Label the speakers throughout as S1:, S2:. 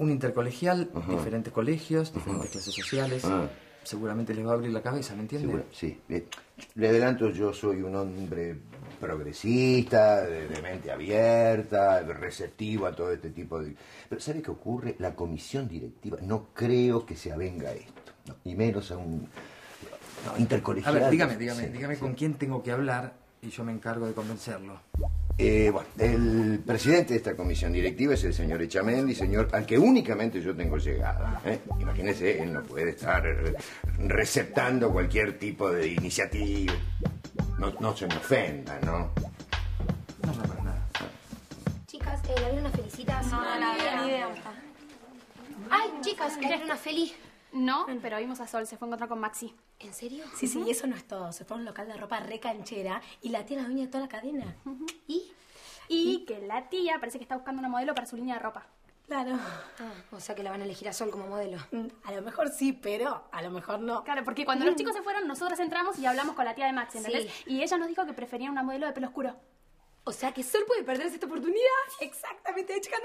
S1: Un intercolegial, diferentes colegios, diferentes clases sociales.
S2: Ah.
S1: Seguramente les va a abrir la cabeza, ¿me entiende?
S2: Seguro, sí. Le adelanto, yo soy un hombre progresista, de, de mente abierta, receptivo a todo este tipo de... Pero ¿sabe qué ocurre? La comisión directiva no creo que se avenga a esto, no, y menos a un no,
S1: A
S2: intercolegial.
S1: ver, dígame, dígame,
S2: Sí,
S1: dígame
S2: sí.
S1: con quién tengo que hablar y yo me encargo de convencerlo.
S2: Eh, bueno, el presidente de esta comisión directiva es el señor Echamendi, señor al que únicamente yo tengo llegada. ¿eh? Imagínese, él no puede estar receptando cualquier tipo de iniciativa. No, no se me ofenda, ¿no?
S1: No, no, para nada.
S3: Chicas, eh, ¿la felicitas?
S4: No, no, ni idea.
S3: Ay, chicas, ¿la Verona feliz?
S4: No, pero vimos a Sol, se fue a encontrar con Maxi.
S3: ¿En serio?
S5: Sí, sí, y eso no es todo. Se fue a un local de ropa re canchera y la tía la dueña de toda la cadena.
S3: ¿Y?
S4: Y que la tía parece que está buscando una modelo para su línea de ropa.
S5: Claro.
S3: Ah, o sea que la van a elegir a Sol como modelo.
S5: Mm, A lo mejor sí, pero a lo mejor no.
S4: Claro, porque cuando los chicos se fueron, nosotras entramos y hablamos con la tía de Maxi, ¿entendés?
S3: Sí.
S4: Y ella nos dijo que prefería una modelo de pelo oscuro.
S3: O sea que Sol puede perderse esta oportunidad.
S5: Exactamente, chica, no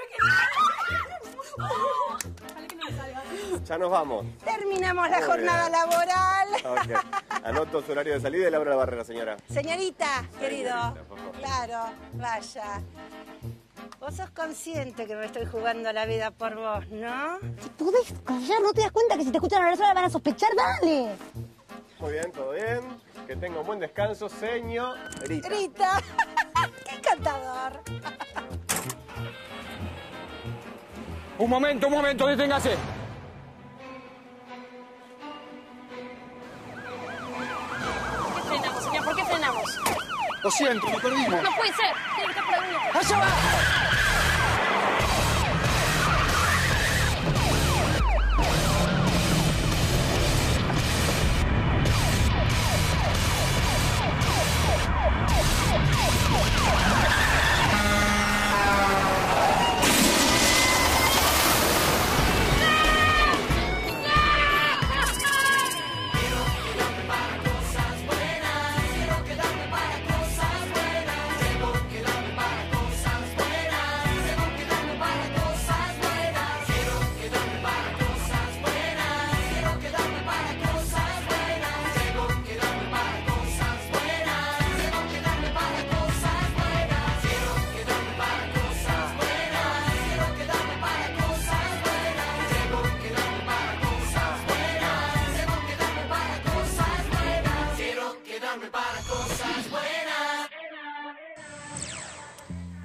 S6: Ya nos vamos.
S7: Terminamos la
S6: Muy
S7: jornada
S6: bien.
S7: laboral.
S6: Ok. Anoto su horario de salida y le abro la barrera, señora.
S7: Señorita, querido.
S6: señorita, por favor.
S7: Claro, vaya. Vos sos consciente que me estoy jugando la vida por vos, ¿no?
S8: ¿Podés callar? ¿No te das cuenta que si te escuchan hablar sola van a sospechar? ¡Dale!
S6: Muy bien, todo bien. Que tenga un buen descanso, señorita.
S7: Rita,
S9: Un momento, un momento, deténgase.
S4: ¿Por qué frenamos, señor? ¿Por qué frenamos?
S9: Lo siento, me perdimos.
S4: No puede ser. Tiene que estar por algún.
S9: ¡Allá va!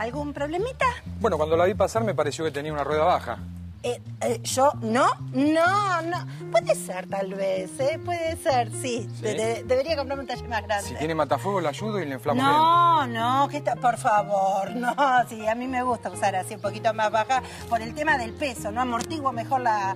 S7: ¿Algún problemita?
S9: Bueno, cuando la vi pasar me pareció que tenía una rueda baja.
S7: Eh, eh, ¿Yo? ¿No? No, no. Puede ser, tal vez, ¿eh? Puede ser, sí. De- de- debería comprarme un taller más grande.
S9: Si tiene matafuego, la ayudo y le inflamos
S7: No, no, que está, por favor, no, sí, a mí me gusta usar así un poquito más baja por el tema del peso, ¿no? Amortiguo mejor la...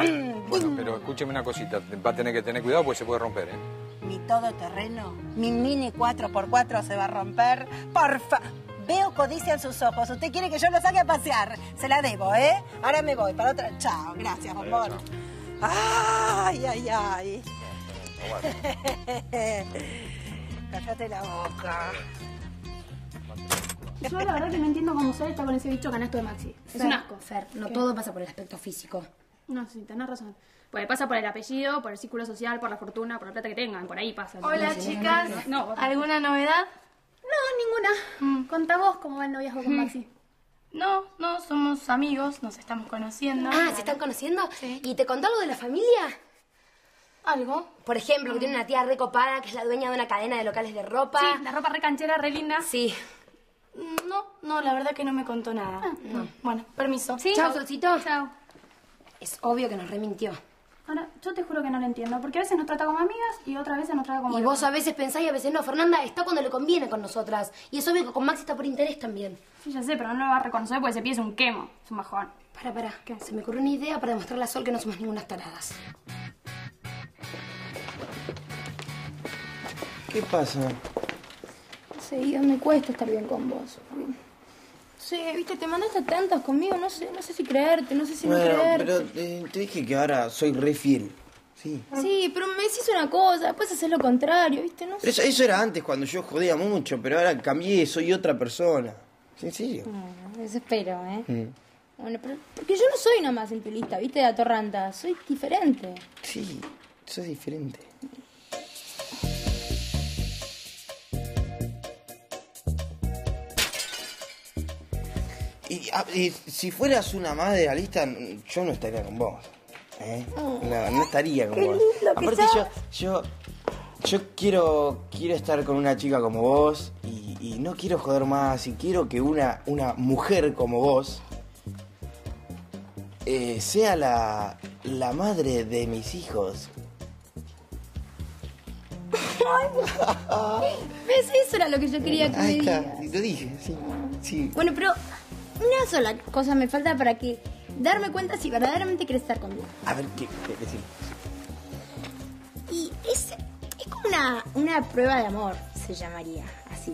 S9: bien. Bueno, pero escúcheme una cosita. Va a tener que tener cuidado porque se puede romper, ¿eh?
S7: Mi todoterreno, mi mini 4x4 se va a romper, porfa. Veo codicia en sus ojos. Usted quiere que yo lo saque a pasear. Se la debo, ¿eh? Ahora me voy para otra. Chao, gracias, amor. Ay, ay, ay. Cállate la boca.
S4: Yo la verdad que no entiendo cómo Sol está con ese bicho canasto de Maxi. Es
S3: Fer,
S4: un asco.
S3: Fer, no
S4: ¿Qué?
S3: todo pasa por el aspecto físico.
S4: No, sí, tenés razón. Pues pasa por el apellido, por el círculo social, por la fortuna, por la plata que tengan, por ahí pasa.
S10: Hola,
S4: No
S10: chicas.
S4: No,
S10: ¿Alguna novedad?
S4: No, ninguna. Contá vos cómo va el noviazgo con Maxi.
S10: No, no, somos amigos, nos estamos conociendo.
S3: Ah, ¿se están conociendo? ¿Y te contó algo de la familia?
S10: ¿Algo?
S3: Por ejemplo, que tiene una tía recopada que es la dueña de una cadena de locales de ropa.
S4: Sí, la ropa re canchera, re linda.
S3: Sí.
S10: No, no, la verdad que no me contó nada.
S3: no.
S10: Bueno, permiso.
S4: Sí.
S3: Chao, Solcito.
S4: Chao.
S3: Es obvio que nos remintió.
S4: Ahora, yo te juro que no lo entiendo, porque a veces nos trata como amigas y otras veces nos trata como...
S3: Y vos a veces pensás y a veces no. Fernanda está cuando le conviene con nosotras. Y es obvio que con Maxi está por interés también.
S4: Sí, ya sé, pero no lo va a reconocer porque ese pie es un quemo. Es un bajón.
S3: Para, para. Se me ocurrió una idea para demostrarle a Sol que no somos ningunas taradas.
S11: ¿Qué pasa?
S10: Seguido me cuesta estar bien con vos. Sí, viste, te mandaste tantas conmigo, no sé, no sé si creerte, no sé si no
S11: Bueno,
S10: creerte.
S11: pero eh, te dije que ahora soy re fiel. Sí.
S10: Sí, pero me decís una cosa, después haces lo contrario, viste, no sé.
S11: Eso, eso era antes cuando yo jodía mucho, pero ahora cambié, soy otra persona. Sencillo.
S12: Desespero, ¿eh?
S11: Mm.
S10: Bueno, pero porque yo no soy una más en tu lista, ¿viste? De atorranta. Soy diferente.
S11: Sí, sos diferente. Y, ah, y si fueras una más de la lista, yo no estaría con vos. ¿eh? No, no estaría con vos. Aparte, yo, yo, yo quiero, quiero estar con una chica como vos y, y no quiero joder más y quiero que una, una mujer como vos eh, sea la, la madre de mis hijos.
S10: ¿Ves? Eso era lo que yo quería que me
S11: Ahí está,
S10: digas.
S11: lo dije, sí. sí.
S10: Bueno, pero una sola cosa me falta para que darme cuenta si verdaderamente quieres estar conmigo.
S11: A ver, ¿qué, qué decir?
S10: Y es, es como una, una prueba de amor, se llamaría, así.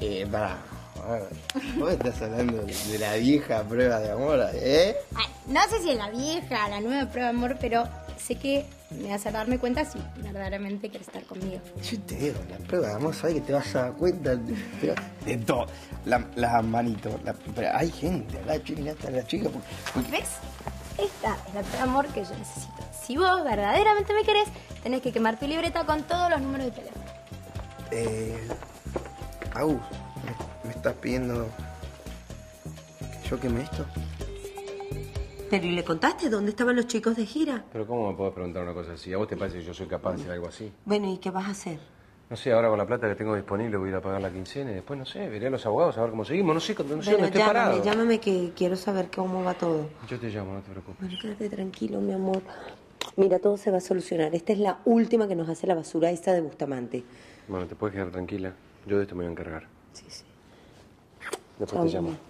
S11: Eh, pará. a ver, Vos estás hablando de, de la vieja prueba de amor, ¿eh?
S10: Ay, no sé si es la vieja, la nueva prueba de amor, pero sé que me vas a darme cuenta si verdaderamente quieres estar conmigo.
S11: Yo te digo, la prueba de amor, sabes que te vas a dar cuenta de, todo. La- las manitos, la- pero hay gente, la chica, la chica. porque-
S10: ¿Ves? Esta es la prueba de amor que yo necesito. Si vos verdaderamente me querés, tenés que quemar tu libreta con todos los números de teléfono.
S11: Eh, Agus, ¿me, me estás pidiendo que yo queme esto?
S13: Pero ¿y le contaste dónde estaban los chicos de gira?
S14: Pero ¿cómo me puedes preguntar una cosa así? ¿A vos te parece que yo soy capaz de hacer algo así?
S13: Bueno, ¿y qué vas a hacer?
S14: No sé, ahora con la plata que tengo disponible voy a ir a pagar la quincena y después, no sé, veré a los abogados a ver cómo seguimos. No sé, no sé
S13: Bueno,
S14: dónde estoy
S13: llámame,
S14: parado.
S13: llámame que quiero saber cómo va todo.
S14: Yo te llamo, no te preocupes.
S13: Bueno, quédate tranquilo, mi amor. Mira, todo se va a solucionar. Esta es la última que nos hace la basura esta de Bustamante.
S14: Bueno, te puedes quedar tranquila. Yo de esto me voy a encargar.
S13: Sí, sí.
S14: Después te llamo.
S13: mamá.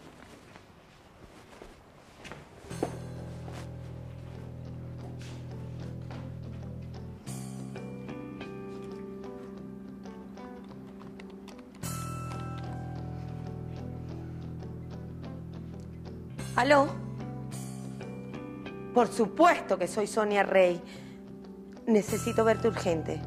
S13: ¿Aló? Por supuesto que soy Sonia Rey. Necesito verte urgente.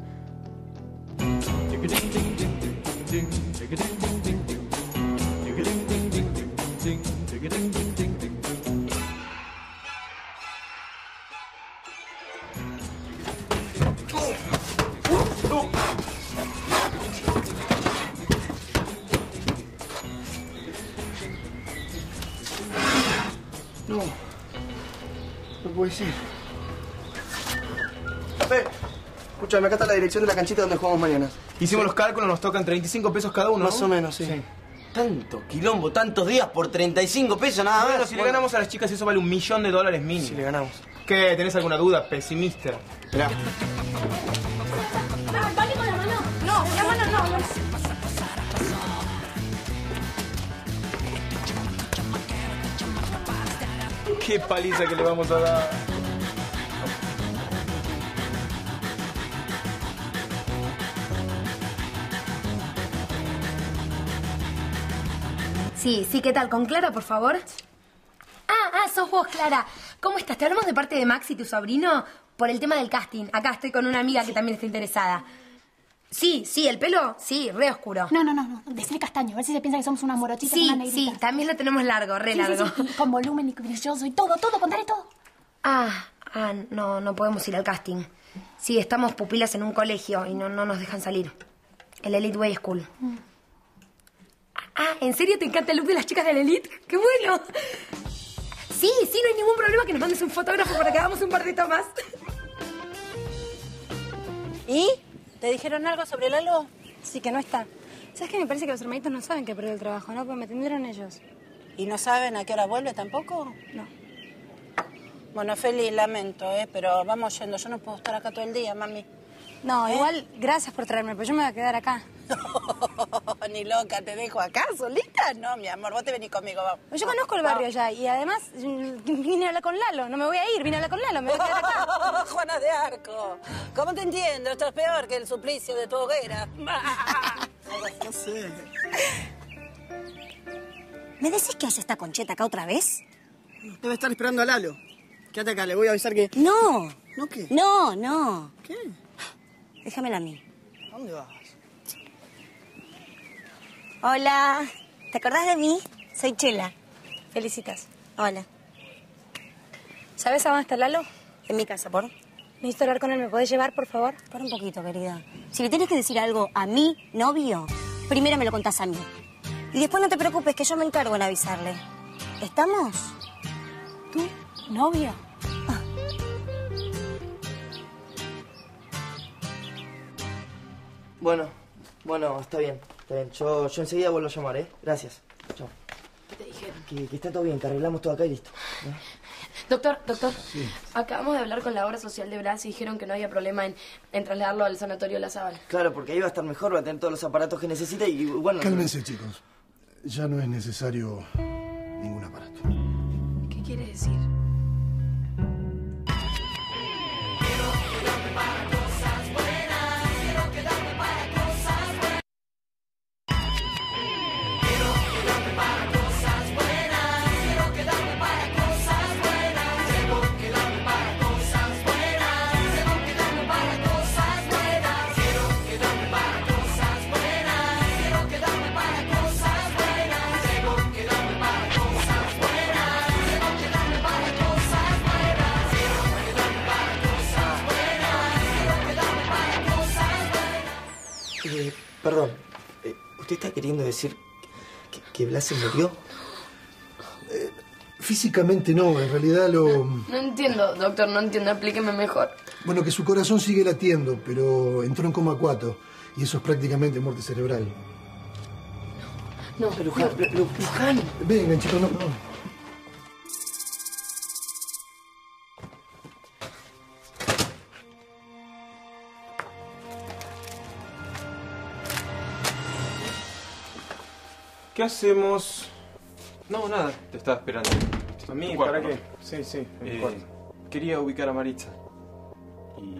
S11: No ser. Fe, escúchame, acá está la dirección de la canchita donde jugamos mañana.
S15: Hicimos los cálculos, nos tocan 35 pesos cada uno.
S11: Más
S15: ¿no?
S11: o menos, sí.
S15: Tanto
S11: Quilombo, tantos días por 35 pesos nada
S15: Bueno,
S11: más.
S15: si le ganamos a las chicas eso vale un millón de dólares mínimo.
S11: Si le ganamos.
S15: ¿Qué? ¿Tenés alguna duda? Pesimista.
S11: Esperá.
S10: dale con la mano. No, la mano no. no.
S15: Qué paliza que le vamos a dar.
S3: Sí, sí, ¿qué tal? ¿Con Clara, por favor? Ah, ah, sos vos, Clara. ¿Cómo estás? Te hablamos de parte de Max y tu sobrino por el tema del casting. Acá estoy con una amiga que también está interesada. Sí, sí, el pelo, sí, re oscuro.
S16: No, no, no, no. Decirle castaño, a ver si se piensa que somos unas morochitas
S3: Sí,
S16: unas
S3: sí, también lo tenemos largo, re
S16: Sí,
S3: largo.
S16: sí, y con volumen y brilloso y todo, todo, contale todo.
S3: Ah, ah, no, no podemos ir al casting. Sí, estamos pupilas en un colegio y no, no nos dejan salir. El Elite Way School. Ah, ¿en serio te encanta el look de las chicas del Elite? ¡Qué bueno! Sí, sí, no hay ningún problema que nos mandes un fotógrafo para que hagamos un par de tomas.
S17: ¿Y? ¿Te dijeron algo sobre Lalo?
S7: Sí, que no está. ¿Sabes qué? Me parece que los hermanitos no saben que perdió el trabajo, ¿no? Porque me atendieron ellos.
S17: ¿Y no saben a qué hora vuelve tampoco?
S7: No.
S17: Bueno, Feli, lamento, ¿eh? Pero vamos yendo. Yo no puedo estar acá todo el día, mami.
S7: No,
S17: ¿Eh?
S7: igual, gracias por traerme, pero yo me voy a quedar acá.
S17: Ni loca, ¿te dejo acá solita? No, mi amor, vos te venís conmigo, vamos.
S7: Yo conozco el barrio ya y además mm, vine a hablar con Lalo. No me voy a ir, vine a hablar con Lalo, me voy a quedar acá.
S17: Juana de Arco, ¿cómo te entiendo? Esto es peor que el suplicio de tu hoguera.
S11: No sé.
S8: ¿Me decís que hace esta concheta acá otra vez?
S11: Debe estar esperando a Lalo. Quédate acá, le voy a avisar que...
S8: No.
S11: ¿No qué?
S8: No, no.
S11: ¿Qué?
S8: Déjamela a mí.
S11: ¿A dónde vas?
S8: Hola. ¿Te acordás de mí? Soy Chela.
S10: Felicitas. Hola. ¿Sabes a dónde está Lalo?
S8: En mi casa, ¿por?
S10: Necesito hablar con él. ¿Me podés llevar, por favor?
S8: Para un poquito, querida. Si le tienes que decir algo a mi novio, primero me lo contás a mí. Y después no te preocupes, que yo me encargo en avisarle. ¿Estamos?
S10: ¿Tú? ¿Novio?
S11: Bueno, bueno, está bien. Está. Yo, yo enseguida vuelvo a llamar, ¿eh? Gracias. Chao.
S18: ¿Qué te dije?
S11: Que, que está todo bien, que arreglamos todo acá y listo. ¿eh?
S19: Doctor, doctor, acabamos de hablar con la obra social de Bras y dijeron que no había problema en, en trasladarlo al sanatorio La Zabal.
S11: Claro, porque ahí va a estar mejor, va a tener todos los aparatos que necesita y bueno...
S20: Cálmense, chicos. Ya no es necesario ningún aparato.
S19: ¿Qué quiere decir?
S11: Perdón, eh, ¿usted está queriendo decir que, que Blas se murió?
S20: Físicamente no, en realidad lo...
S19: No entiendo, doctor, no entiendo. Explíqueme mejor.
S20: Bueno, que su corazón sigue latiendo, pero entró en coma acuato. Y eso es prácticamente muerte cerebral.
S19: No,
S11: Luján, Lu- Luján.
S20: Vengan, chicos, no, no.
S15: ¿Qué hacemos?
S21: No, nada, te estaba esperando.
S15: ¿A mí?
S21: Cuarto,
S15: ¿Para qué?
S21: ¿no?
S15: Sí, sí, en
S21: Eh,
S15: cuarto.
S21: quería ubicar a Maritza. Y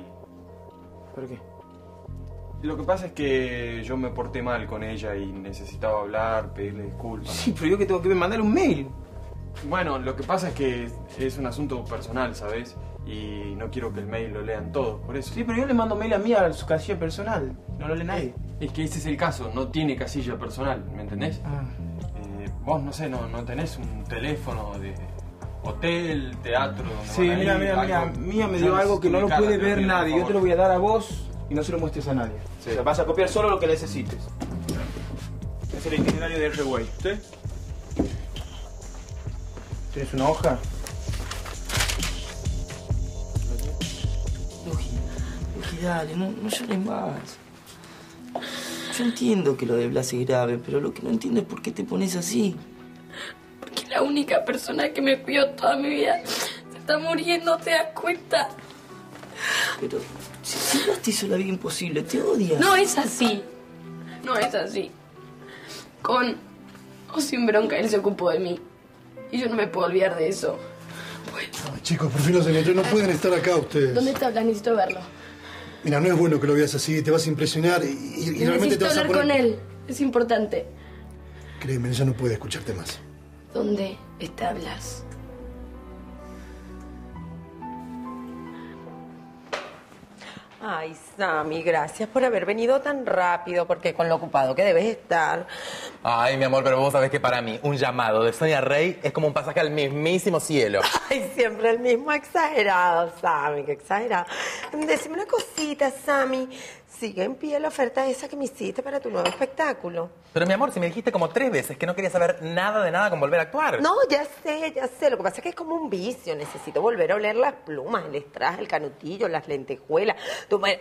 S15: ¿Por qué?
S21: lo que pasa es que yo me porté mal con ella y necesitaba hablar, pedirle disculpas.
S15: Sí, pero yo que tengo que mandar un mail.
S21: Bueno, lo que pasa es que es un asunto personal, ¿sabes? Y no quiero que el mail lo lean todos, por eso.
S15: Sí, pero yo le mando mail a mí a su casilla personal. No lo lee nadie.
S21: Es que ese es el caso, no tiene casilla personal, ¿me entendés?
S15: Ah.
S21: Eh, vos, no sé, no, no tenés un teléfono de hotel, teatro, donde
S15: Sí, mira,
S21: ir,
S15: mira, mira. Mía me dio algo que no lo puede ver nadie. Yo te lo voy a dar a vos y no se lo muestres a nadie.
S21: Sí.
S15: O sea, vas a copiar solo lo que necesites. Es el itinerario de R-Way. ¿Sí? ¿Tienes una hoja?
S11: Luji, Luji, dale, no, no llores más. Yo entiendo que lo de Blas es grave, pero lo que no entiendo es por qué te pones así.
S19: Porque la única persona que me cuidó toda mi vida se está muriendo, ¿te das cuenta?
S11: Pero si, si Blas te hizo la vida imposible, te odia.
S19: No es así. No es así. Con o sin bronca, él se ocupó de mí. Y yo no me puedo olvidar de eso.
S20: Ay, chicos, por fin los encontré. No pueden estar acá ustedes.
S19: ¿Dónde está Blas? Necesito verlo.
S20: Mira, no es bueno que lo veas así. Te vas a impresionar y, realmente te vas a
S19: hablar
S20: poner...
S19: con él. Es importante.
S20: Créeme, ella no puede escucharte más.
S19: ¿Dónde está Blas?
S13: Ay, Sammy, gracias por haber venido tan rápido, porque con lo ocupado que debes estar.
S22: Ay, mi amor, pero vos sabés que para mí un llamado de Sonia Rey es como un pasaje al mismísimo cielo.
S13: Ay, siempre el mismo exagerado, Sammy, qué exagerado. Decime una cosita, Sammy. Sigue en pie la oferta esa que me hiciste para tu nuevo espectáculo.
S22: Pero mi amor, si me dijiste como tres veces que no querías saber nada de nada con volver a actuar.
S13: No, ya sé, ya sé. Lo que pasa es que es como un vicio. Necesito volver a oler las plumas, el estraje, el canutillo, las lentejuelas.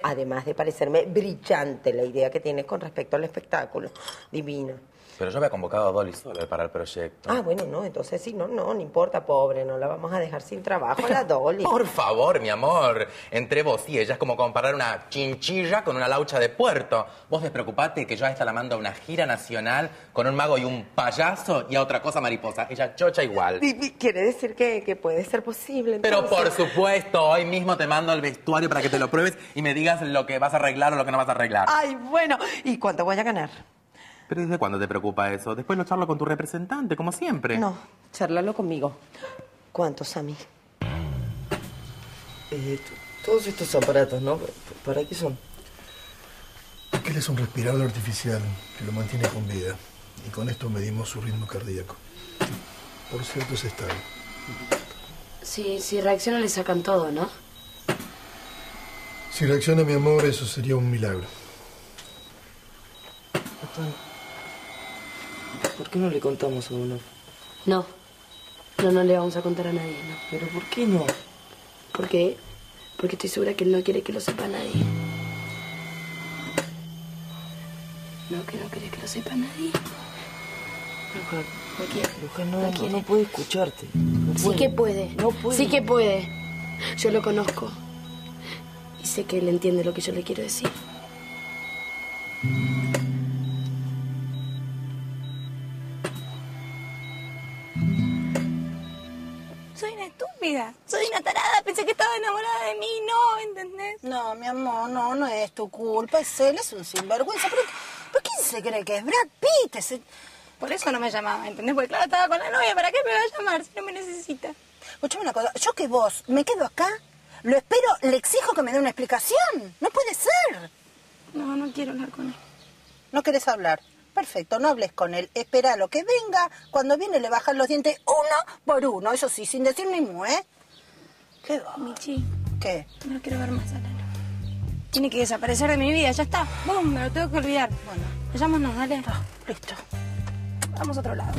S13: Además de parecerme brillante la idea que tienes con respecto al espectáculo. Divina.
S22: Pero yo había convocado a Dolly para el proyecto.
S13: Ah, bueno, no, entonces sí, no, no, no importa, pobre, no la vamos a dejar sin trabajo a la Dolly.
S22: Por favor, mi amor. Entre vos y ella es como comparar una chinchilla con una laucha de puerto. Vos despreocupate que yo a esta la mando a una gira nacional con un mago y un payaso y a otra cosa mariposa. Ella chocha igual.
S13: Quiere decir que, que puede ser posible.
S22: Pero por
S13: entonces.
S22: supuesto, hoy mismo te mando el vestuario para que te lo pruebes y me digas lo que vas a arreglar o lo que no vas a arreglar.
S13: Ay, bueno, ¿y cuánto voy a ganar?
S22: ¿Pero desde cuándo te preocupa eso? Después lo charlo con tu representante, como siempre.
S13: No, charlalo conmigo. ¿Cuánto, Sammy?
S11: Eh, todos estos aparatos, ¿no? ¿Para qué son?
S20: Aquel es un respirador artificial que lo mantiene con vida. Y con esto medimos su ritmo cardíaco. por ciertos estados.
S19: Si, si reacciona le sacan todo, ¿no?
S20: Si reacciona mi amor, eso sería un milagro.
S11: ¿Por qué no le contamos a uno?
S19: No. No, no le vamos a contar a nadie, ¿no?
S11: ¿Pero por qué no?
S19: Porque, porque estoy segura que él no quiere que lo sepa nadie. No, que no quiere que lo sepa nadie.
S11: Luján, no,
S19: No
S11: no, puede escucharte. No
S19: Sí
S11: puede.
S19: que puede.
S11: No puede.
S19: Sí que puede. Yo lo conozco. Y sé que él entiende lo que yo le quiero decir.
S10: Soy una tarada. Pensé que estaba enamorada de mí. No, ¿entendés?
S23: No, mi amor, no, no es tu culpa. Es él, es un sinvergüenza. ¿Pero, ¿pero quién se cree que es Brad Pitt? Ese-
S10: Por eso no me llamaba, ¿entendés? Porque claro, estaba con la novia. ¿Para qué me va a llamar si no me necesita?
S23: Escuchame una cosa. Yo que vos me quedo acá, lo espero, le exijo que me dé una explicación. No puede ser.
S10: No, no quiero hablar con él.
S23: ¿No querés hablar? Perfecto, no hables con él. Espera lo que venga. Cuando viene le bajan los dientes uno por uno. Eso sí, sin decir ni mu, ¿eh? ¿Qué va?
S10: Michi,
S23: ¿Qué?
S10: no quiero ver más a Lalo. Tiene que desaparecer de mi vida, ya está. Bum, me lo tengo que olvidar. Bueno, llámanos, dale.
S23: listo.
S10: Vamos a otro lado.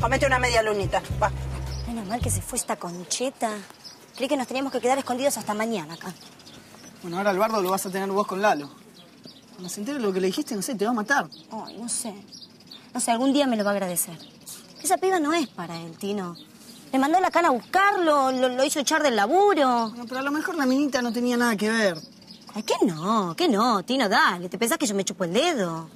S23: Comete una media lunita. Va.
S8: Menos mal que se fue esta concheta. Creí que nos teníamos que quedar escondidos hasta mañana acá.
S24: Bueno, ahora el bardo lo vas a tener vos con Lalo. Cuando se entere lo que le dijiste, no sé, te va a matar.
S8: Ay, no sé. No sé, algún día me lo va a agradecer. Esa piba no es para él, Tino. Le mandó a la cana a buscarlo, lo, lo hizo echar del laburo.
S24: No, pero a lo mejor la minita no tenía nada que ver.
S8: Ay, que no, que no, Tino, dale. ¿Te pensás que yo me chupo el dedo?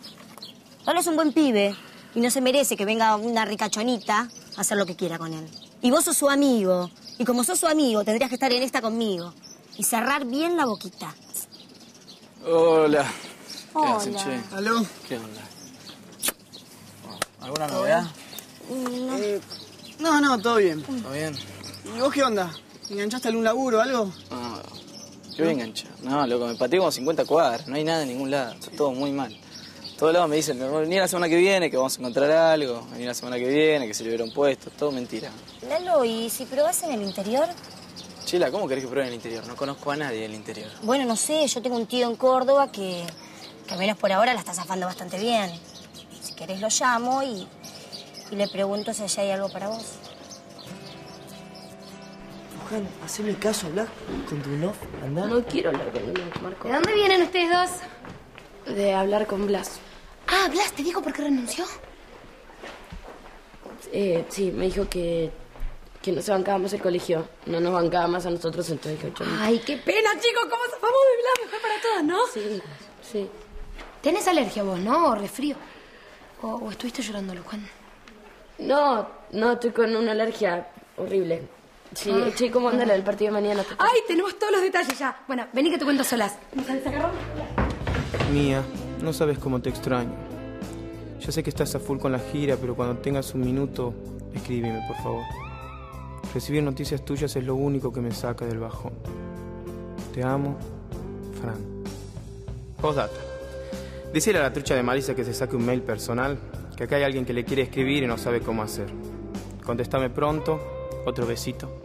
S8: Lalo es un buen pibe y no se merece que venga una ricachonita a hacer lo que quiera con él. Y vos sos su amigo. Y como sos su amigo, tendrías que estar en esta conmigo. Y cerrar bien la boquita.
S15: Hola. ¿Qué
S8: Hola.
S15: hacen, che?
S24: ¿Aló?
S15: ¿Qué onda? ¿Alguna novedad?
S24: Eh, no, no, todo bien.
S15: ¿Todo bien?
S24: ¿Y vos qué onda? ¿Enganchaste algún laburo o algo?
S15: No, yo voy a enganchar. No, loco, me pateé como 50 cuadras. No hay nada en ningún lado. Está todo muy mal. Todos lados me dicen, venir la semana que viene, que vamos a encontrar algo. Venir la semana que viene, que se libera un puesto. Todo mentira.
S8: Lalo, ¿y si probás en el interior?
S15: Chila, ¿cómo querés que pruebe en el interior? No conozco a nadie del interior.
S8: Bueno, no sé, yo tengo un tío en Córdoba que, que al menos por ahora la está zafando bastante bien. Si querés lo llamo y, y le pregunto si allá hay algo para vos.
S11: Luján, haceme caso, hablar con tu love, andá.
S19: No quiero hablar con él, Marco.
S16: ¿De dónde vienen ustedes dos?
S19: De hablar con Blas.
S16: Ah, Blas, ¿te dijo por qué renunció?
S19: Eh, sí, me dijo que, que no se bancaba más el colegio. No nos bancaba más a nosotros, entonces no.
S16: Ay, qué pena, chicos, cómo zafamos de Blas, mejor para todos, ¿no?
S19: Sí, sí.
S16: ¿Tenés alergia vos, no? ¿O resfrío? ¿O, o estuviste llorando, Juan?
S19: No, no, estoy con una alergia horrible. Sí,
S16: Ah.
S19: che, ¿cómo anda la del partido de mañana?
S16: Ay, tenemos todos los detalles ya. Bueno, vení que te cuento solas.
S15: Mía, no sabes cómo te extraño. Ya sé que estás a full con la gira, pero cuando tengas un minuto, escríbeme, por favor. Recibir noticias tuyas es lo único que me saca del bajón. Te amo, Fran. Postdata. Decirle a la trucha de Marisa que se saque un mail personal, que acá hay alguien que le quiere escribir y no sabe cómo hacer. Contestame pronto, otro besito.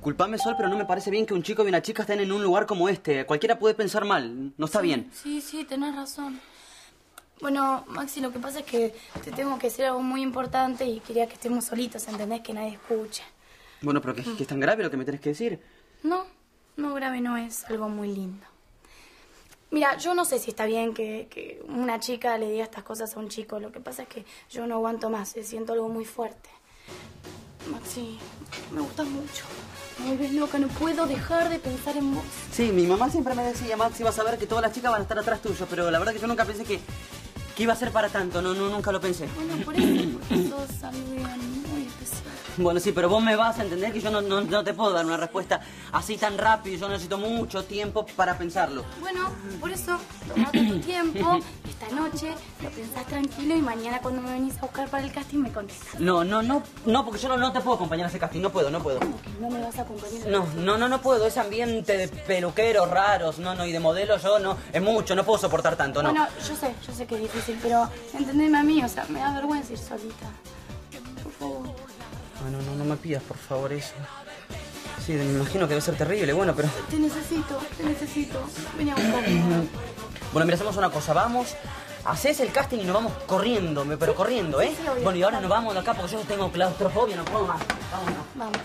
S25: Culpame, Sol, pero no me parece bien que un chico y una chica estén en un lugar como este. Cualquiera puede pensar mal. No está bien.
S16: Sí, sí, tenés razón. Bueno, Maxi, lo que pasa es que te tengo que decir algo muy importante y quería que estemos solitos, ¿entendés? Que nadie escuche.
S25: Bueno, pero que, que es tan grave lo que me tenés que decir.
S16: No, no grave no es algo muy lindo. Mira, yo no sé si está bien que, que una chica le diga estas cosas a un chico. Lo que pasa es que yo no aguanto más, eh, siento algo muy fuerte. Maxi, me gustas mucho. Me vuelves loca, no puedo dejar de pensar en vos.
S25: Sí, mi mamá siempre me decía, Maxi, vas a ver que todas las chicas van a estar atrás tuyo, pero la verdad que yo nunca pensé que, que iba a ser para tanto. No, no, nunca lo pensé.
S16: Bueno, por eso, alguien muy especial.
S25: Bueno, sí, pero vos me vas a entender que yo no, no, no te puedo dar una respuesta así tan rápido. Yo necesito mucho tiempo para pensarlo.
S16: Bueno, por eso, tomate tu tiempo, esta noche lo pensás tranquilo y mañana cuando me venís a buscar para el casting me contestas.
S25: No, no, no, no, porque yo no, no te puedo acompañar a ese casting. No puedo, no puedo.
S16: No me vas a acompañar.
S25: No, no, no, no puedo. Ese ambiente de peluqueros raros, no, no, y de modelos, yo no, es mucho, no puedo soportar tanto, no.
S16: Bueno, yo sé, yo sé que es difícil pero entendeme a mí, o sea, me da vergüenza ir solita. Por favor.
S25: No, no, no, no me pidas, por favor, eso. Sí, me imagino que debe ser terrible, bueno, pero...
S16: Te necesito, te necesito. Vení a buscarme.
S25: Bueno, mira, hacemos una cosa, vamos, haces el casting y nos vamos corriendo, me- pero corriendo, ¿eh?
S16: Sí, obvio.
S25: bueno, y ahora nos vamos de acá porque yo tengo claustrofobia, no puedo más. Vámonos.
S16: Vamos.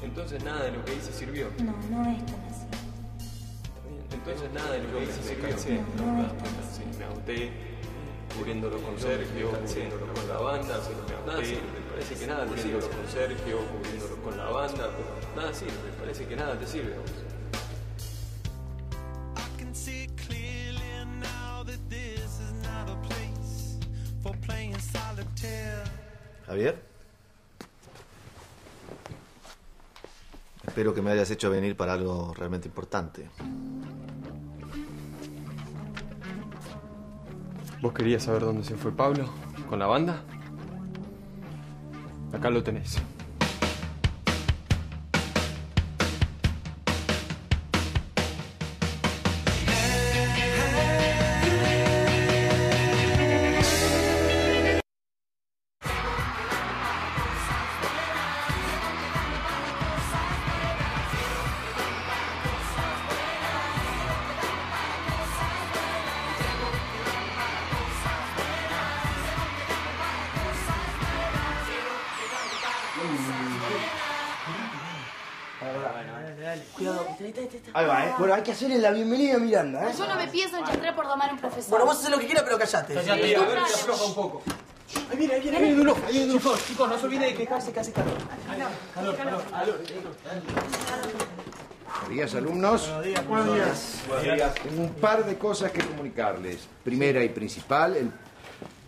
S21: Entonces nada de lo que hice sirvió.
S8: No, no es tan así.
S21: Entonces nada de lo que hice sirvió. Sí, me agoté cubriéndolo con Sergio, cubriéndolo con la banda, me agoté. Me parece que nada te sirve con Sergio, cubriéndolo con la banda, pero nada sirve, parece que nada te sirve.
S26: can see clearly now that this is not a place for playing solitaire.
S27: Javier. Espero que me hayas hecho venir para algo realmente importante.
S21: ¿Vos querías saber dónde se fue Pablo? ¿Con la banda? Acá lo tenés.
S11: Hacerle la bienvenida a Miranda, ¿eh?
S16: Yo no me pienso enchantrar por domar a un profesor.
S25: Bueno, vos haces lo que quieras, pero callate.
S16: Callate, Sí, a ver, callate.
S25: afloja un poco.
S11: Ahí viene, ahí viene, ahí viene Duluf, ahí viene Duluf.
S25: Chicos, chicos, no se olviden de quejarse que hace calor.
S11: Calor, calor, calor.
S2: Buenos días, alumnos.
S11: Buenos días.
S2: Buenos días. Tengo un par de cosas que comunicarles. Primera y principal, el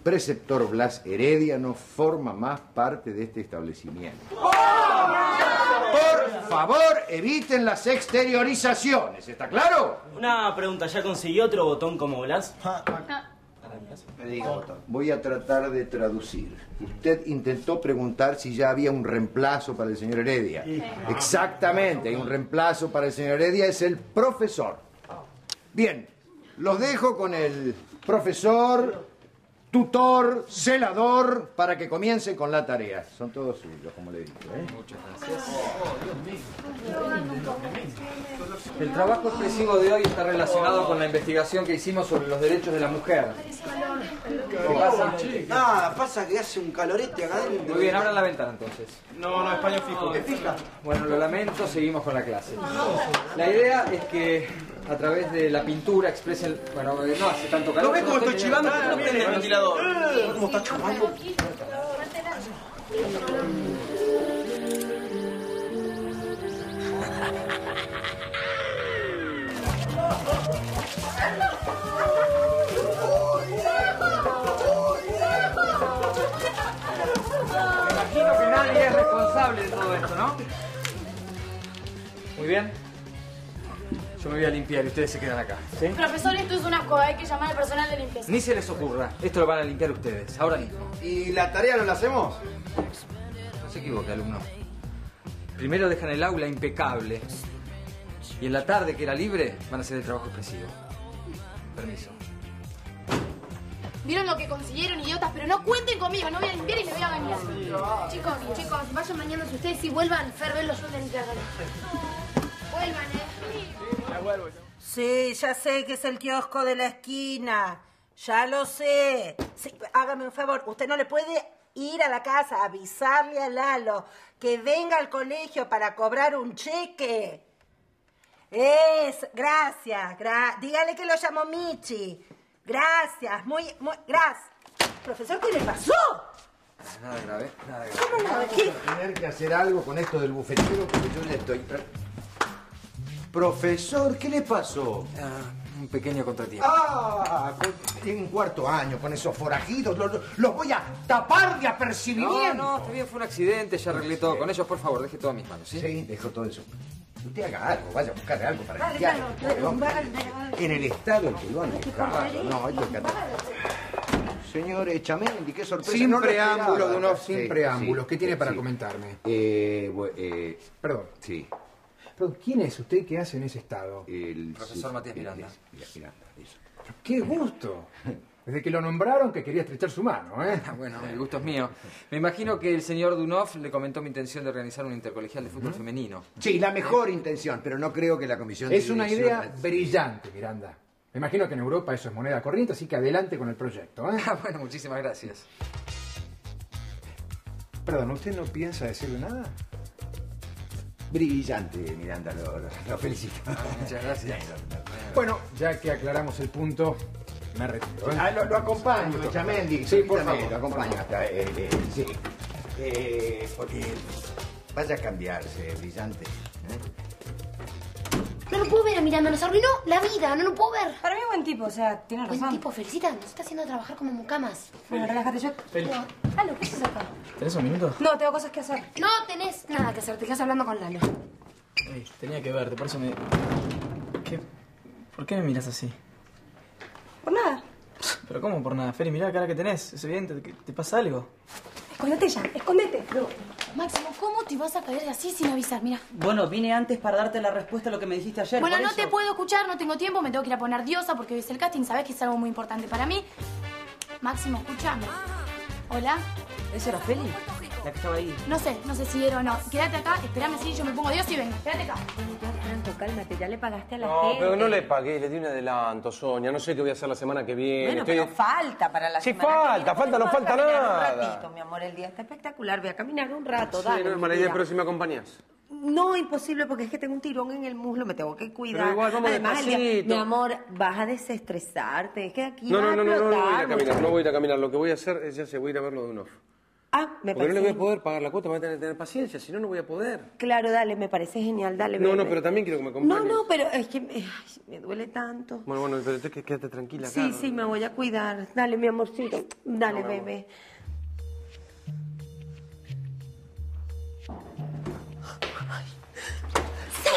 S2: preceptor Blas Heredia no forma más parte de este establecimiento. Por favor, eviten las exteriorizaciones, ¿está claro?
S25: Una pregunta, ¿ya consiguió otro botón como Blas?
S2: Voy a tratar de traducir. Usted intentó preguntar si ya había un reemplazo para el señor Heredia. Exactamente, hay un reemplazo para el señor Heredia, es el profesor. Bien, los dejo con el profesor, tutor, celador, para que comiencen con la tarea. Son todos suyos, como le dije. ¿eh? Muchas
S1: El trabajo expresivo de hoy está relacionado con la investigación que hicimos sobre los derechos de la mujer. ¿Qué pasa?
S11: Nada, pasa que hace un calorete acá adentro.
S1: Muy bien, abran la ventana entonces.
S11: No, no, español fijo. ¿Te fija?
S1: Bueno, lo lamento, seguimos con la clase. La idea es que a través de la pintura expresen... Bueno, no hace tanto calor.
S25: ¿No ves cómo estoy chivando? ¿Por qué no ventilador?
S11: ¿Cómo está chupando?
S1: Me imagino que nadie es responsable de todo esto, ¿no? Muy bien. Yo me voy a limpiar y ustedes se quedan acá, ¿sí?
S16: Profesor, esto es una cosa, hay que llamar al personal de limpieza.
S1: Ni se les ocurra. Esto lo van a limpiar ustedes, ahora mismo.
S11: ¿Y la tarea no la hacemos?
S1: No se equivoque, alumno. Primero dejan el aula impecable. Y en la tarde, que era libre, van a hacer el trabajo expresivo. Permiso.
S16: Vieron lo que consiguieron, idiotas, pero no cuenten conmigo, no voy a limpiar y me voy a bañar.
S3: Chicos, chicos, vayan mañana ustedes si vuelvan, Fer, ven los yo de limpiar. Vuelvan, eh.
S23: Sí, ya sé que es el kiosco de la esquina. Ya lo sé. Sí, hágame un favor, usted no le puede ir a la casa a avisarle a Lalo que venga al colegio para cobrar un cheque. Es, gracias, gra- dígale que lo llamó Michi. Gracias, muy, muy, gracias. Profesor, ¿qué le pasó?
S2: Nada grave, nada grave.
S23: ¿Cómo nada?
S2: Vamos a tener que hacer algo con esto del bufetero porque yo ya estoy... Profesor, ¿qué le pasó?
S1: un pequeño contratiempo.
S2: Ah, con- en cuarto año, con esos forajidos, los, los voy a tapar de
S1: No,
S2: apercibimiento.
S1: no, está bien, fue un accidente, ya arreglé todo con ellos. Por favor, deje todo en mis manos, ¿sí?
S2: Sí, dejo todo eso. Usted haga algo, vaya a buscar algo para
S23: Dale,
S2: limpiar. ¿no?
S23: dale, dale.
S2: En el estado en que lo han dejado. No, esto es. Señor Echamendi, qué sorpresa.
S19: Sin
S2: no lo
S19: preámbulo. Dunov, sin
S2: Sí,
S19: preámbulos.
S2: sí,
S19: ¿Qué tiene para
S2: sí.
S19: comentarme?
S2: Eh, eh,
S19: Perdón.
S2: Sí.
S19: Perdón, ¿quién es usted que hace en ese estado?
S2: El
S1: Profesor Matías Miranda.
S2: Miranda, eso.
S9: ¡Qué gusto! Desde que lo nombraron que quería estrechar su mano, ¿eh?
S1: Ah, Bueno, el gusto es mío. Me imagino que el señor Dunov le comentó mi intención de organizar un intercolegial de fútbol femenino.
S2: Sí, la mejor intención, pero no creo que la comisión de
S9: Es una
S2: dirección-
S9: idea brillante, Miranda. Me imagino que en Europa eso es moneda corriente, así que adelante con el proyecto, ¿eh?
S1: Ah, bueno, muchísimas gracias.
S9: Perdón, ¿usted no piensa decirle nada?
S2: Brillante, Miranda, lo, lo- lo felicito.
S1: Muchas gracias.
S9: Bueno, ya que aclaramos el punto, me retiro. ¿eh?
S2: Ah, lo, lo acompaño, Chamendi.
S9: Sí, por favor.
S2: Lo acompaño hasta. eh, eh, sí. Eh, porque vaya a cambiarse, brillante.
S3: No lo puedo ver a Miranda, nos arruinó la vida, no lo puedo ver.
S10: Para mí es buen tipo, o sea, tiene
S3: Buen
S10: razón.
S3: tipo, felicita, nos está haciendo trabajar como mucamas.
S10: Bueno, relájate, yo...
S1: Feli.
S3: No, Lalo, ¿qué haces acá?
S1: ¿Tenés un minuto?
S10: No, tengo cosas que hacer.
S3: No tenés nada que hacer, te quedas hablando con Lalo.
S28: Ey, tenía que verte, por eso me... ¿Qué? ¿Por qué me miras así?
S10: Por nada.
S28: ¿Pero cómo por nada? Feli, mirá la cara que tenés. Es evidente que te pasa algo.
S10: Escóndete ya, escóndete.
S16: Máximo, ¿cómo te vas a caer así sin avisar? Mira.
S25: Bueno, vine antes para darte la respuesta a lo que me dijiste ayer.
S16: Bueno,
S25: por
S16: no
S25: eso.
S16: te puedo escuchar, no tengo tiempo, me tengo que ir a poner diosa porque hoy es el casting, sabes que es algo muy importante para mí. Máximo, escúchame. Hola.
S25: ¿Esa era Feli? La que estaba ahí.
S16: No sé, no sé si era o no. Quédate acá, espérame si yo me pongo diosa y vengo. Quédate acá.
S13: Franco, cálmate, ya le pagaste a la
S14: No,
S13: gente.
S14: pero no le pagué, le di un adelanto, Sonia. No sé qué voy a hacer la semana que viene.
S13: Bueno,
S14: Estoy-
S13: pero falta para la
S14: Sí,
S13: semana que
S14: falta,
S13: viene.
S14: falta, no falta nada.
S13: Un ratito, mi amor, el día está espectacular. Voy a caminar un rato,
S14: Sí,
S13: dale.
S14: no es mala idea, pero si me acompañas.
S13: No, imposible, porque es que tengo un tirón en el muslo, me tengo que cuidar.
S14: Pero igual, vamos
S13: Además, día- mi amor, vas a desestresarte. Es que aquí
S14: No,
S13: vas
S14: no, no, no, no, no voy a ir a
S13: explotar,
S14: caminar, no voy a ir a caminar. Lo que voy a hacer es ya se voy a ir a verlo de un off.
S13: Ah, me
S14: Porque no
S13: parece.
S14: le voy a poder pagar la cuota, me voy a tener que tener paciencia, si no, no voy a poder.
S13: Claro, dale, me parece genial, dale.
S14: No, no, pero también quiero que me
S13: No,
S14: acompañes.
S13: no, pero es que me, ay, me duele tanto.
S14: Bueno, bueno, pero tú que- quédate tranquila acá.
S13: Sí, sí, me voy a cuidar. Dale, mi amorcito. Dale,
S14: No, mi amor.
S13: bebé.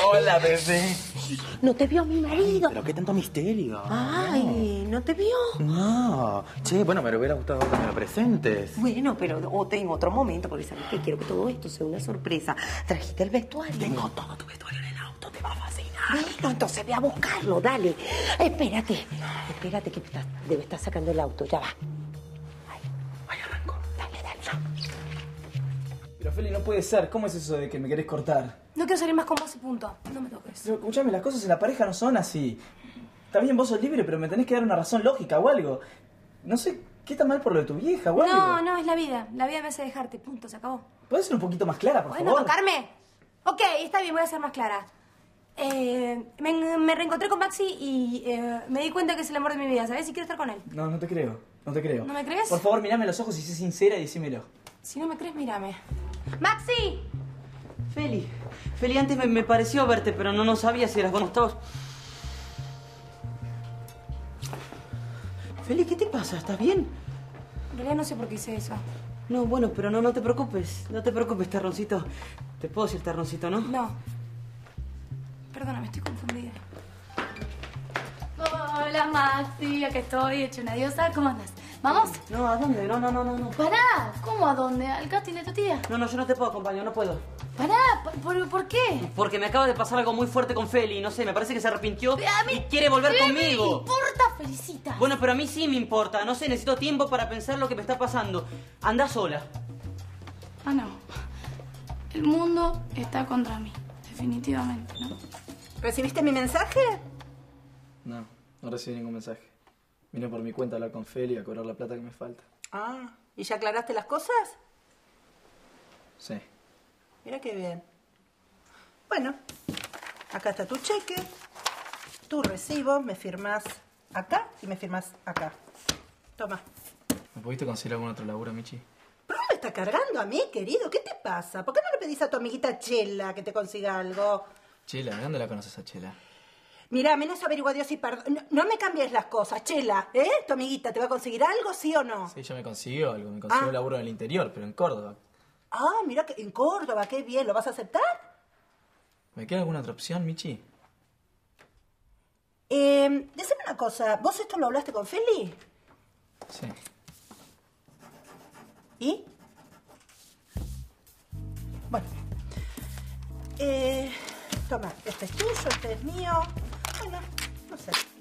S25: Hola, bebé.
S13: No te vio mi marido.
S25: Pero qué tanto misterio.
S13: Ay, ¿no te vio?
S25: No. Che, bueno, me hubiera gustado que me lo presentes.
S13: Bueno, pero o te- en otro momento, porque sabes que quiero que todo esto sea una sorpresa. ¿Trajiste el vestuario? Tengo todo tu vestuario en el auto, te va a fascinar. Bueno, entonces ve a buscarlo, dale. Espérate, espérate que está- debe estar sacando el auto, ya va.
S28: Feli, no puede ser. ¿Cómo es eso de que me querés cortar?
S16: No quiero salir más con vos y punto. No me toques.
S28: Pero escuchame, las cosas en la pareja no son así. Bien, vos sos libre, pero me tenés que dar una razón lógica o algo. No sé, ¿qué está mal por lo de tu vieja o algo?
S16: No, no, es la vida. La vida me hace dejarte, punto, se acabó.
S28: ¿Puedes ser un poquito más clara, por
S16: ¿Puedes no
S28: favor?
S16: tocarme? Ok, está bien, voy a ser más clara. Eh, me, me reencontré con Maxi y eh, me di cuenta que es el amor de mi vida, ¿sabes? Y quiero estar con él.
S28: No, no te creo. No te creo.
S16: ¿No me crees?
S28: Por favor, mirame a los ojos y sé sincera y decímelo.
S16: Si no me crees, mírame. ¡Maxi!
S25: Feli. Feli, antes me, me pareció verte, pero no, no sabía si eras vos. Estabas... Feli, ¿qué te pasa? ¿Estás bien?
S16: En realidad no sé por qué hice eso.
S25: No, bueno, pero no, no te preocupes. No te preocupes, terroncito. Te puedo decir terroncito, ¿no?
S16: No. Perdóname, estoy confundida. Hola, Maxi. Aquí estoy, hecho una diosa. ¿Cómo andas? ¿Vamos?
S25: No, ¿a dónde? No, no, no, no. no.
S16: Pará. ¿Cómo a dónde? ¿Al casting de tu tía?
S25: No, no, yo no te puedo acompañar, no puedo.
S16: Pará. ¿Por, por, por qué?
S25: Porque me acaba de pasar algo muy fuerte con Feli. No sé, me parece que se arrepintió y quiere volver
S16: ¿Qué me
S25: conmigo.
S16: importa? Felicita.
S25: Bueno, pero a mí sí me importa. No sé, necesito tiempo para pensar lo que me está pasando. Anda sola.
S16: Ah, no. El mundo está contra mí. Definitivamente, ¿no?
S23: ¿Recibiste mi mensaje?
S28: No, no recibí ningún mensaje. Vine por mi cuenta a hablar con Feli y a cobrar la plata que me falta.
S23: Ah, ¿y ya aclaraste las cosas?
S28: Sí.
S23: Mira qué bien. Bueno, acá está tu cheque, tu recibo, me firmás acá y me firmás acá. Toma.
S28: ¿Me pudiste conseguir algún otro laburo, Michi?
S23: ¿Pero me está cargando a mí, querido? ¿Qué te pasa? ¿Por qué no le pedís a tu amiguita Chela que te consiga algo?
S28: Chela, ¿de dónde la conoces a Chela?
S23: Mira, menos averigua Dios y perdón. No, no me cambies las cosas, Chela. ¿Eh? ¿Tu amiguita te va a conseguir algo, sí o no?
S28: Sí, ya me consiguió algo. Me consiguió
S23: Ah.
S28: un laburo en el interior, pero en Córdoba.
S23: Ah, mira que en Córdoba, qué bien. ¿Lo vas a aceptar?
S28: ¿Me queda alguna otra opción, Michi?
S23: Eh, decime una cosa. ¿Vos esto lo hablaste con Feli?
S28: Sí.
S23: ¿Y? Bueno. Eh, toma, este es tuyo, este es mío.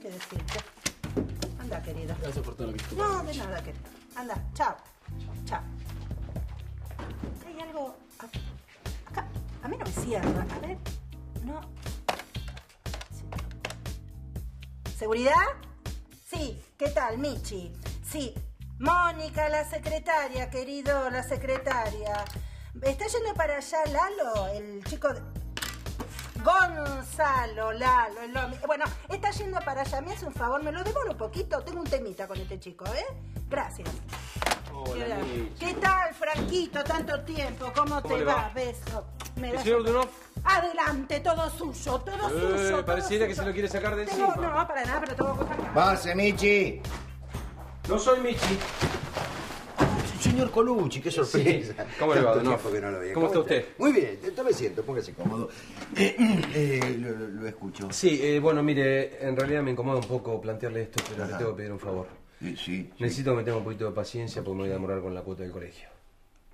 S23: Qué decirte. Anda, querido.
S1: Gracias por toda la visita.
S23: No, de nada, querido. Anda, chao. Chao. Hay algo. Acá. A mí no me cierra. A ver. No. Sí. ¿Seguridad? Sí. ¿Qué tal, Michi? Sí. Mónica, la secretaria, querido, la secretaria. ¿Está yendo para allá Lalo, el chico de... Gonzalo, Lalo, hombre. Bueno, está yendo para allá. Me hace un favor, me lo devoro un poquito. Tengo un temita con este chico, ¿eh? Gracias.
S1: Hola, Michi.
S23: ¿Qué tal, Franquito? Tanto tiempo. ¿Cómo,
S1: ¿Cómo
S23: te va?
S1: va?
S23: Beso. Me
S1: ¿El
S23: das
S1: señor?
S23: Adelante, todo suyo, todo
S1: Eh,
S23: suyo. todo
S1: pareciera que
S23: suyo.
S1: se lo quiere sacar de
S23: Tengo-
S1: encima.
S23: No, para nada, pero tengo cosas que
S2: Pase, Michi.
S1: No soy Michi.
S2: Señor Colucci, qué sorpresa.
S1: Sí. ¿Cómo le va,
S2: no lo veía.
S1: ¿Cómo está usted?
S2: Muy bien, me siento, póngase cómodo. Eh, eh, lo, lo- lo escucho.
S14: Sí, eh, bueno, mire, en realidad me incomoda un poco plantearle esto, pero le tengo que pedir un favor.
S2: Sí, sí.
S14: Necesito que me tenga un poquito de paciencia porque me voy a demorar con la cuota del colegio.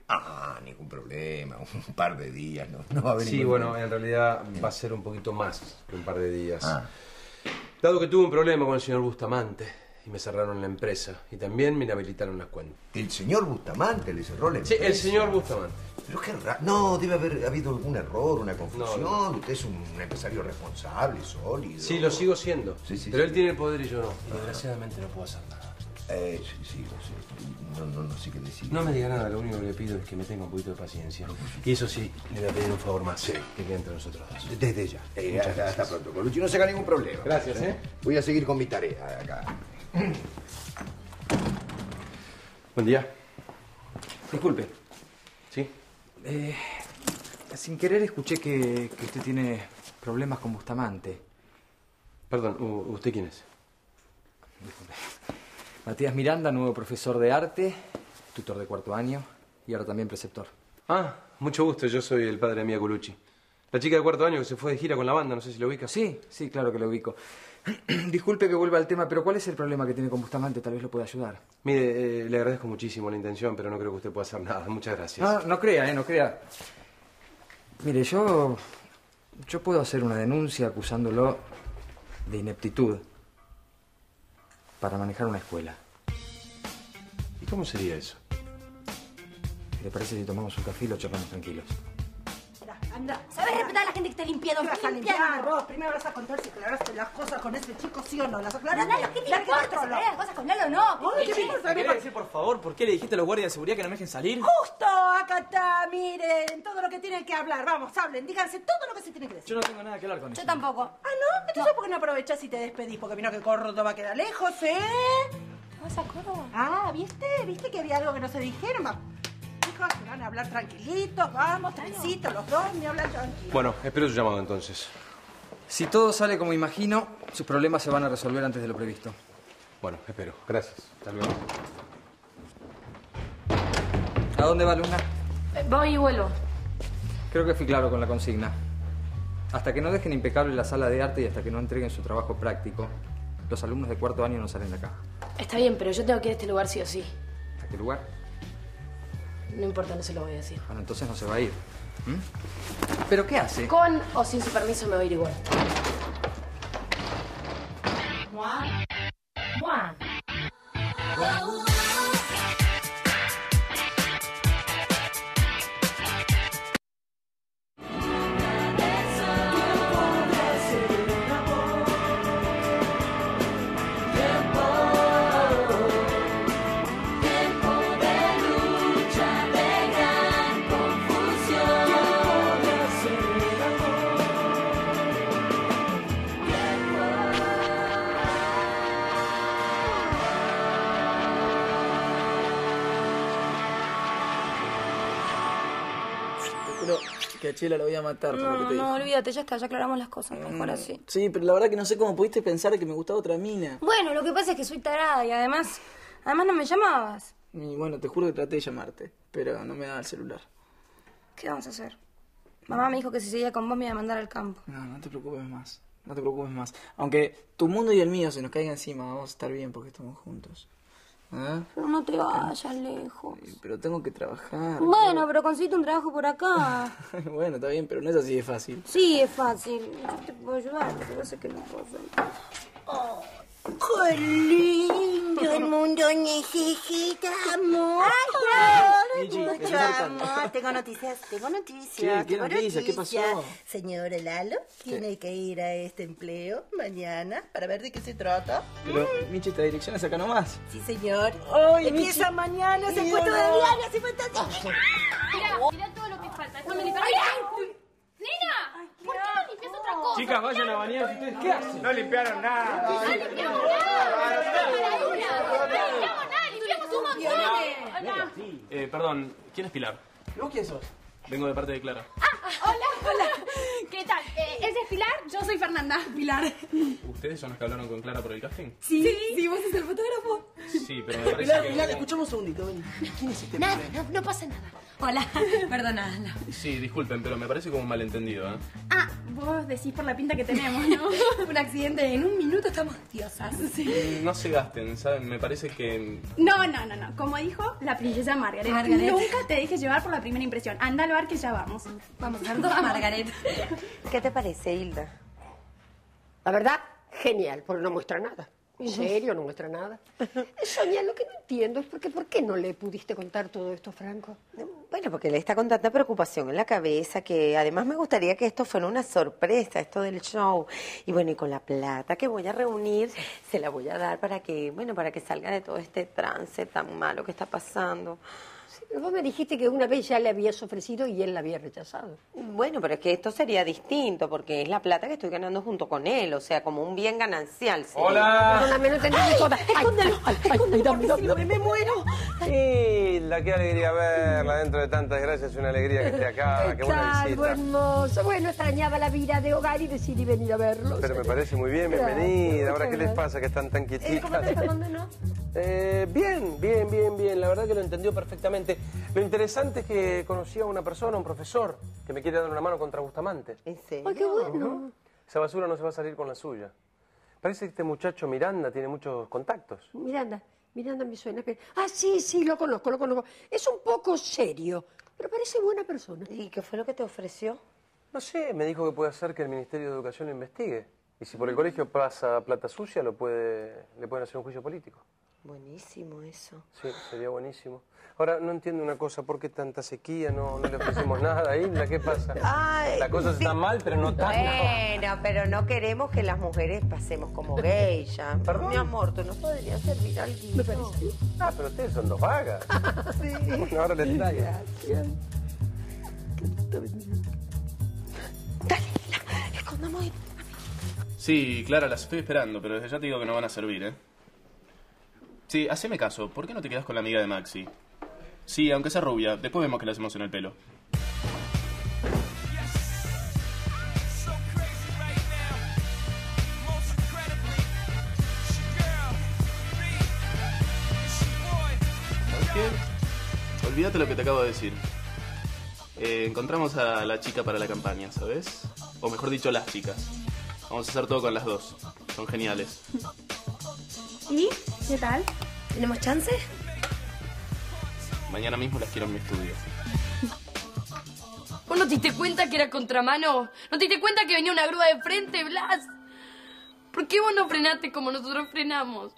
S2: Ah, ningún problema, un par de días, no, no va a haber
S14: Sí, bueno,
S2: problema.
S14: en realidad va a ser un poquito más que un par de días.
S2: Ah.
S14: Dado que tuve un problema con el señor Bustamante y me cerraron la empresa y también me inhabilitaron las cuentas.
S2: El señor Bustamante le cerró la
S14: Sí,
S2: empresa.
S14: el señor Bustamante.
S2: Pero qué raro. No, debe haber habido algún error, una confusión.
S14: No,
S2: Usted es un empresario responsable, sólido.
S14: Sí, lo sigo siendo.
S2: Sí, sí,
S14: pero
S2: sí.
S14: él tiene el poder y yo no. Y desgraciadamente no puedo hacer nada.
S2: Eh, sí, sí, lo sé. No, no, no sé qué decir.
S14: No me diga nada, lo único que le pido es que me tenga un poquito de paciencia. Y eso sí, le voy a pedir un favor más. Que quede entre nosotros dos.
S2: Desde ya. Eh,
S14: Muchas
S2: hasta,
S14: gracias.
S2: hasta pronto, Colucci. No se haga ningún problema.
S14: Gracias, ¿eh?
S2: Voy a seguir con mi tarea acá.
S14: Buen día.
S1: Disculpe.
S14: ¿Sí?
S1: Eh, sin querer escuché que, que usted tiene problemas con Bustamante.
S14: Perdón, ¿usted quién es?
S1: Disculpe. Matías Miranda, nuevo profesor de arte, tutor de cuarto año y ahora también preceptor.
S14: Ah, mucho gusto, yo soy el padre de Mia Colucci. La chica de cuarto año que se fue de gira con la banda, no sé si lo ubica.
S1: Sí, sí, claro que lo ubico. Disculpe que vuelva al tema, pero ¿cuál es el problema que tiene con Bustamante? Tal vez lo pueda ayudar.
S14: Mire, eh, le agradezco muchísimo la intención, pero no creo que usted pueda hacer nada. Muchas gracias.
S1: No, no crea, eh, no crea. Mire, yo. Yo puedo hacer una denuncia acusándolo de ineptitud para manejar una escuela.
S14: ¿Y cómo sería eso?
S1: ¿Le parece si tomamos un café y lo charlamos tranquilos?
S23: Anda.
S3: ¿Sabes respetar a la gente que está limpiando?
S23: ¿Qué vas a limpiar vos? Primero vas a contar si aclaraste las cosas con ese chico, ¿sí o no? ¿Las aclaraste?
S3: Lalo, ¿qué te
S23: ¿La que
S3: importa? las cosas con Lalo no? ¿Qué
S23: ¿qué
S3: quieres?
S25: decir, por favor, por qué le dijiste a los guardias de seguridad que no me dejen salir?
S23: Justo, acá está, miren, todo lo que tienen que hablar. Vamos, hablen, díganse todo lo que se tiene que decir.
S25: Yo no tengo nada que hablar con
S3: Yo
S25: ellos.
S3: tampoco.
S23: Ah, ¿no? Entonces, ¿por qué no aprovechás y te despedís? Porque vino que Córdoba queda lejos, ¿eh?
S3: ¿Te vas a Córdoba?
S23: Ah, ¿viste? ¿Viste que había algo que no se dijeron? Se van a hablar tranquilitos, vamos, trencitos, los dos, me hablan tranquilos.
S14: Bueno, espero su llamado entonces.
S1: Si todo sale como imagino, sus problemas se van a resolver antes de lo previsto.
S14: Bueno, espero. Gracias. Hasta luego.
S1: ¿A dónde va, Luna?
S24: Eh, Voy y vuelvo.
S1: Creo que fui claro con la consigna. Hasta que no dejen impecable la sala de arte y hasta que no entreguen su trabajo práctico, los alumnos de cuarto año no salen de acá.
S24: Está bien, pero yo tengo que ir a este lugar sí o sí.
S1: ¿A qué lugar?
S24: No importa, no se lo voy a decir.
S1: Bueno, entonces no se va a ir. ¿Mm? ¿Pero qué hace?
S24: Con o sin su permiso me voy a ir igual.
S28: Que a Chela lo voy a matar por lo que
S16: No,
S28: te
S16: no, olvídate, ya está, ya aclaramos las cosas. Mejor
S28: Mm,
S16: así.
S28: Sí, pero la verdad que no sé cómo pudiste pensar que me gustaba otra mina.
S16: Bueno, lo que pasa es que soy tarada y además. Además no me llamabas.
S28: Y bueno, te juro que traté de llamarte, pero no me daba el celular.
S16: ¿Qué vamos a hacer? Mamá me dijo que si seguía con vos me iba a mandar al campo.
S28: No, no te preocupes más. No te preocupes más. Aunque tu mundo y el mío se nos caigan encima, vamos a estar bien porque estamos juntos. ¿Ah?
S16: Pero no te vayas lejos.
S28: Pero tengo que trabajar.
S16: Bueno, pero conseguiste un trabajo por acá.
S28: bueno, está bien, pero no es así de fácil.
S16: Sí, es fácil. Yo te puedo ayudar, pero sé que no puedo hacer.
S23: ¡Qué lindo!
S7: Todo el mundo necesita amor. Ay,
S11: Michi,
S7: mucho
S11: me
S7: amor. Tengo noticias, tengo noticias.
S11: ¿Qué? ¿Qué
S7: tengo
S11: noticias? ¿Qué pasó?
S7: Señor Lalo tiene que ir a este empleo mañana para ver de qué se trata.
S28: Pero, Michi, esta dirección es acá nomás.
S7: Sí, señor.
S28: Ay,
S7: Empieza
S28: Michi.
S7: mañana, se de
S28: dolor.
S7: diario, se puesto
S4: Mira, mira todo lo que falta. Limpiar. ¡Nena! ¿Por qué no otra cosa?
S28: Chicas, vayan a bañarse. ¿Ustedes qué hacen?
S29: No limpiaron nada.
S4: No limpiamos nada. No limpiamos nada, limpiamos un montón. Hola.
S30: Eh, perdón, ¿quién es Pilar?
S28: ¿Vos quién sos?
S30: Vengo de parte de Clara.
S4: Hola, hola. ¿Qué tal? Eh, ¿Ese es Pilar? Yo soy Fernanda. Pilar.
S30: ¿Ustedes son los que hablaron con Clara por el casting?
S4: Sí, sí, vos sos el fotógrafo.
S30: Sí, pero me parece
S11: Pilar,
S30: que...
S11: Pilar, escuchamos un segundito, ven. ¿Quién es este
S31: Nada, no, no pasa nada. Hola, perdona.
S30: Sí, disculpen, pero me parece como un malentendido, ¿eh?
S4: Ah, vos decís por la pinta que tenemos, ¿no?
S31: Un accidente, en un minuto estamos diosas.
S30: Mm, No se gasten, ¿saben? Me parece que...
S4: No, no, no, no. Como dijo la princesa Margaret,
S31: Margaret.
S4: nunca te dejes llevar por la primera impresión. Anda al bar que ya vamos.
S31: Vamos a ver dos Margaret.
S13: ¿Qué te parece, Hilda? La verdad, genial, porque no muestra nada. En serio, no muestra nada. Sonia, lo que no entiendo es por qué, por qué no le pudiste contar todo esto a Franco. Bueno, porque le está con tanta preocupación en la cabeza que además me gustaría que esto fuera una sorpresa, esto del show. Y bueno, y con la plata que voy a reunir, se la voy a dar para que, bueno, para que salga de todo este trance tan malo que está pasando.
S3: Pero vos me dijiste que una vez ya le habías ofrecido y él la había rechazado.
S13: Bueno, pero es que esto sería distinto porque es la plata que estoy ganando junto con él, o sea, como un bien ganancial. sería.
S3: Perdóname, no entendí
S13: Ay,
S3: toda.
S13: escóndelo.
S3: Dame.
S13: me muero.
S14: Hilda, qué alegría verla dentro de tantas gracias, una alegría que esté acá, qué buena visita.
S3: hermoso. Bueno, extrañaba la vida de hogar y decidí venir a verlos.
S14: Pero me parece muy bien, bienvenida. Ahora, ¿qué les pasa que están tan quietitas?
S3: ¿Cómo te no?
S14: Eh, bien, bien, bien, bien. La verdad que lo entendió perfectamente. Lo interesante es que conocí a una persona, un profesor, que me quiere dar una mano contra Bustamante.
S13: ¿En serio?
S3: Ay, qué bueno.
S14: Esa basura no se va a salir con la suya. Parece que este muchacho Miranda tiene muchos contactos.
S3: Miranda, Miranda me suena. pero- Ah, sí, sí, lo conozco, lo conozco. Es un poco serio, pero parece buena persona.
S13: ¿Y qué fue lo que te ofreció?
S14: No sé, me dijo que puede hacer que el Ministerio de Educación lo investigue. Y si por el colegio pasa plata sucia, lo puede, le pueden hacer un juicio político.
S13: Buenísimo eso.
S14: Sí, sería buenísimo. Ahora, no entiendo una cosa, ¿por qué tanta sequía? No, no le ofrecemos nada a Hilda, ¿qué pasa?
S13: Ay,
S14: la cosa está mal, pero no tanto.
S13: Bueno, pero no queremos que las mujeres pasemos como geisha.
S14: ¿Perdón?
S13: Mi amor, tú no podrías servir algo. Me parece.
S14: Ah, pero ustedes son dos vagas. Bueno, ahora les traigo.
S13: Escondamos ahí.
S30: Sí, Clara, las estoy esperando, pero desde ya te digo que no van a servir, ¿eh? Sí, haceme caso. ¿Por qué no te quedas con la amiga de Maxi? Sí, aunque sea rubia. Después vemos qué le hacemos en el pelo. Olvídate lo que te acabo de decir. Eh, encontramos a la chica para la campaña, ¿sabes? O mejor dicho, las chicas. Vamos a hacer todo con las dos. Son geniales.
S4: ¿Y qué tal?
S31: ¿Tenemos chance?
S30: Mañana mismo las quiero en mi estudio.
S19: ¿Vos no te diste cuenta que era contramano? ¿No te diste cuenta que venía una grúa de frente, Blas? ¿Por qué vos no frenaste como nosotros frenamos?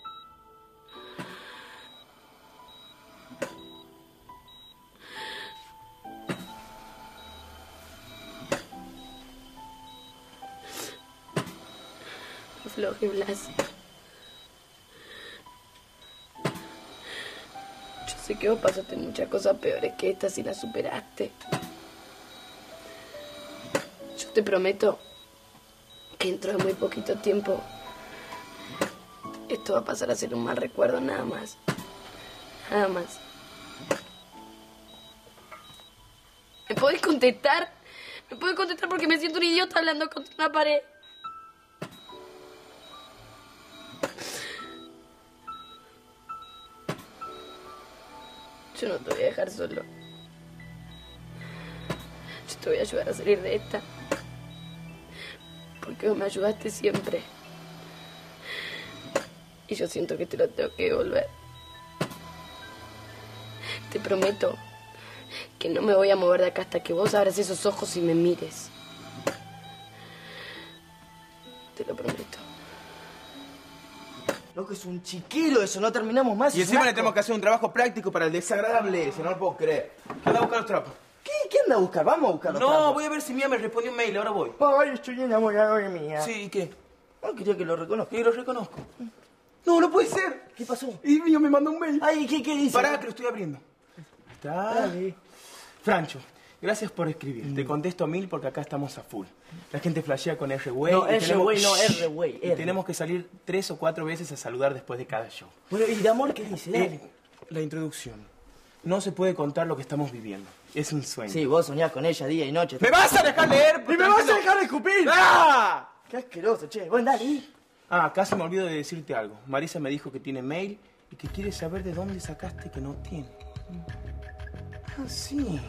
S19: Floje, Blas. Yo sé que vos pasaste muchas cosas peores que estas y las superaste. Yo te prometo que dentro de muy poquito tiempo esto va a pasar a ser un mal recuerdo nada más. Nada más. ¿Me podés contestar? ¿Me podés contestar porque me siento un idiota hablando contra una pared? Yo no te voy a dejar solo. Yo te voy a ayudar a salir de esta. Porque vos me ayudaste siempre. Y yo siento que te lo tengo que devolver. Te prometo que no me voy a mover de acá hasta que vos abras esos ojos y me mires. Te lo prometo.
S28: Loco, es un chiquero eso, no terminamos más.
S15: Y encima le tenemos que hacer un trabajo práctico para el desagradable, si no lo puedo creer. Anda a buscar los trapos.
S28: ¿Qué? ¿Qué anda a buscar? Vamos a buscar los
S15: No,
S28: trapos.
S15: voy a ver si Mía me respondió un mail, ahora voy.
S28: Ay, estoy enamorado de Mía.
S15: Sí, ¿y qué?
S28: No quería que lo reconozca.
S15: Y lo reconozco. No, no puede ser.
S28: ¿Qué pasó?
S15: Y Mía me mandó un mail.
S28: Ay, ¿qué, qué dice?
S15: Pará, que lo estoy abriendo. Está.
S28: Dale.
S15: Francho, gracias por escribir. Te contesto a mil porque acá estamos a full. La gente flashea con R-Way.
S28: No, R-Way, no. R-Way,
S15: tenemos que salir tres o cuatro veces a saludar después de cada show.
S28: Bueno, ¿y de amor qué dice? Dale.
S15: Eh, la introducción. No se puede contar lo que estamos viviendo. Es un sueño.
S28: Sí, vos soñás con ella día y noche.
S15: ¿Me vas a dejar leer?
S28: ¡Y me vas a dejar de escupir!
S15: ¡Ah!
S28: ¡Qué asqueroso, che! Bueno, dale.
S15: Ah, casi me olvido de decirte algo. Marisa me dijo que tiene mail y que quiere saber de dónde sacaste que no tiene. Ah, sí.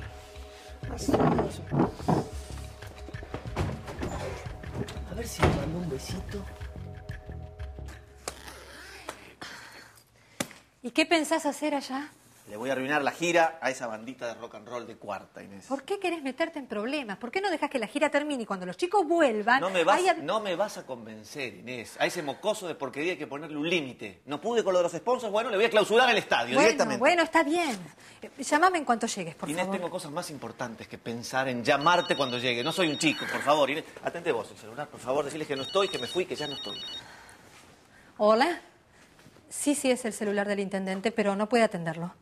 S28: A ver si me mandó un besito.
S32: ¿Y qué pensás hacer allá?
S27: Le voy a arruinar la gira a esa bandita de rock and roll de cuarta, Inés.
S32: ¿Por qué querés meterte en problemas? ¿Por qué no dejas que la gira termine y cuando los chicos vuelvan...
S27: No me, vas,
S32: haya-
S27: no me vas a convencer, Inés. A ese mocoso de porquería hay que ponerle un límite. No pude con lo de los sponsors, bueno, le voy a clausurar el estadio
S32: Bueno,
S27: directamente.
S32: bueno, está bien. Eh, Llámame en cuanto llegues, por
S27: Inés,
S32: favor.
S27: tengo cosas más importantes que pensar en llamarte cuando llegue. No soy un chico, por favor. Inés, atente vos el celular, por favor. Decirles que no estoy, que me fui, que ya no estoy.
S32: Hola. Sí, sí, es el celular del intendente, pero no puede atenderlo.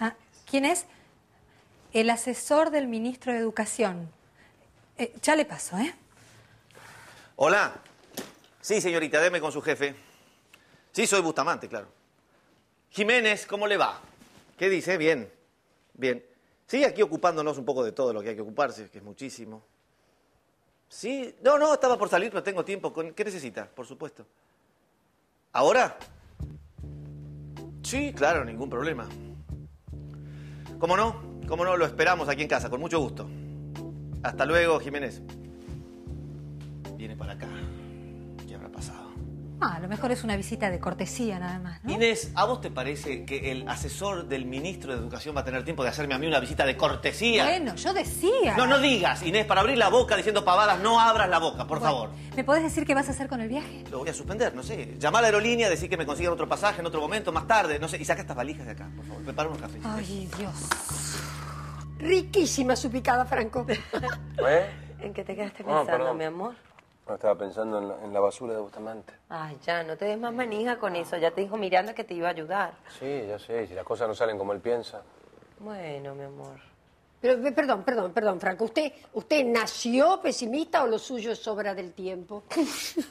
S32: Ah, ¿Quién es? El asesor del ministro de Educación. Eh, ya le paso, ¿eh?
S27: Hola. Sí, señorita, deme con su jefe. Sí, soy Bustamante, claro. Jiménez, ¿cómo le va? ¿Qué dice? Bien. Bien. Sí, aquí ocupándonos un poco de todo lo que hay que ocuparse, que es muchísimo. Sí, no, no, estaba por salir, pero tengo tiempo. ¿Qué necesita? Por supuesto. ¿Ahora? Sí, claro, ningún problema. ¿Cómo no? ¿Cómo no? Lo esperamos aquí en casa, con mucho gusto. Hasta luego, Jiménez. Viene para acá.
S32: Ah, a lo mejor es una visita de cortesía nada más, ¿no?
S27: Inés, ¿a vos te parece que el asesor del ministro de Educación va a tener tiempo de hacerme a mí una visita de cortesía?
S32: Bueno, yo decía.
S27: No, no digas, Inés, para abrir la boca diciendo pavadas, no abras la boca, por favor.
S32: ¿Me podés decir qué vas a hacer con el viaje?
S27: Lo voy a suspender, no sé. Llamar a la aerolínea, decir que me consigan otro pasaje en otro momento, más tarde, no sé. Y saca estas valijas de acá, por favor. Prepara unos cafés.
S32: Ay, Dios.
S33: Riquísima su picada, Franco.
S13: ¿Eh? ¿En qué te quedaste
S14: Ah,
S13: pensando, mi amor?
S14: No, estaba pensando en la, en la basura de Bustamante.
S13: Ay, ya, no te des más manija con eso. Ya te dijo Miranda que te iba a ayudar.
S14: Sí, ya sé, si las cosas no salen como él piensa.
S13: Bueno, mi amor.
S33: Pero, eh, perdón, perdón, perdón, Franco. ¿Usted, ¿Usted nació pesimista o lo suyo es obra del tiempo?